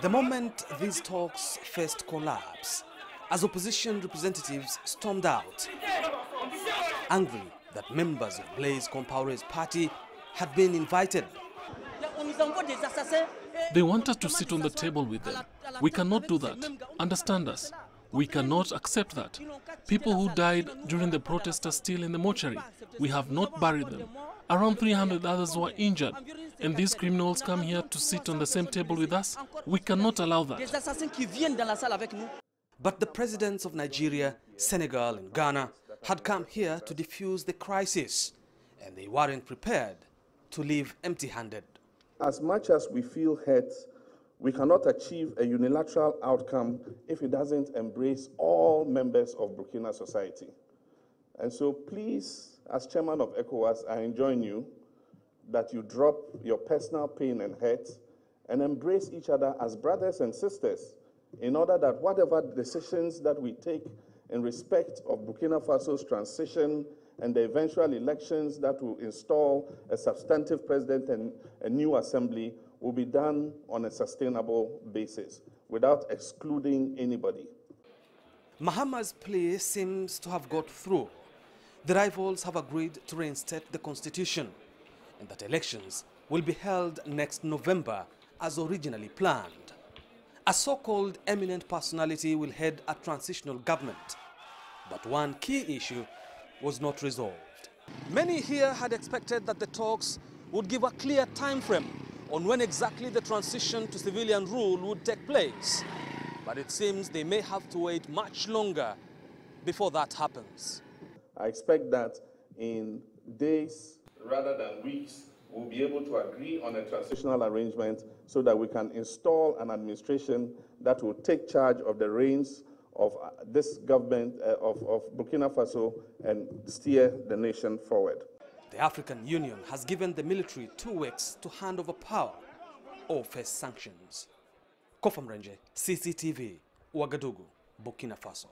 The moment these talks first collapse, as opposition representatives stormed out, angry that members of Blaise Compaore's party had been invited. They want us to sit on the table with them. We cannot do that. Understand us. We cannot accept that. People who died during the protest are still in the mortuary. We have not buried them. Around 300 others were injured. And these criminals come here to sit on the same table with us? We cannot allow that. But the presidents of Nigeria, Senegal and Ghana had come here to defuse the crisis and they weren't prepared to leave empty-handed. As much as we feel hurt, we cannot achieve a unilateral outcome if it doesn't embrace all members of Burkina society. And so please, as chairman of ECOWAS, I enjoin you that you drop your personal pain and hurt and embrace each other as brothers and sisters in order that whatever decisions that we take in respect of Burkina Faso's transition and the eventual elections that will install a substantive president and a new assembly will be done on a sustainable basis without excluding anybody. Mahama's plea seems to have got through. The rivals have agreed to reinstate the constitution and that elections will be held next November as originally planned. A so-called eminent personality will head a transitional government. But one key issue was not resolved. Many here had expected that the talks would give a clear time frame on when exactly the transition to civilian rule would take place. But it seems they may have to wait much longer before that happens. I expect that in days rather than weeks, we'll be able to agree on a transitional arrangement so that we can install an administration that will take charge of the reins of uh, this government uh, of, of Burkina Faso and steer the nation forward. The African Union has given the military two weeks to hand over power or face sanctions. Kofa Mrenje, CCTV, Ouagadougou, Burkina Faso.